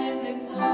him.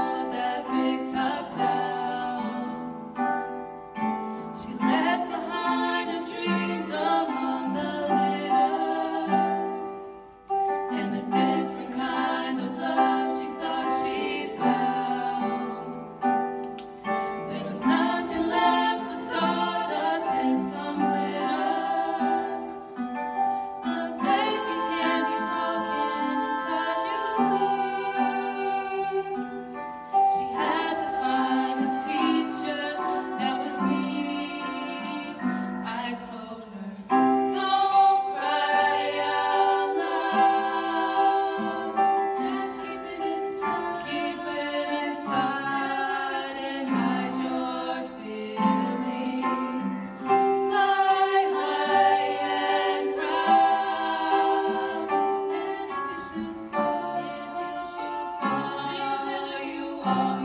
Oh.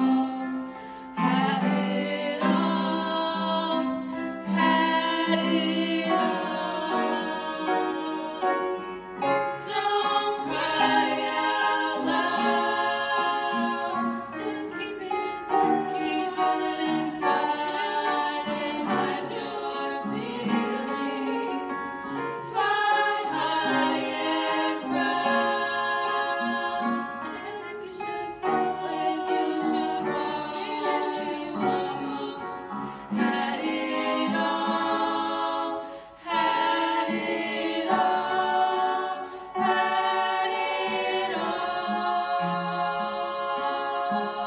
Oh.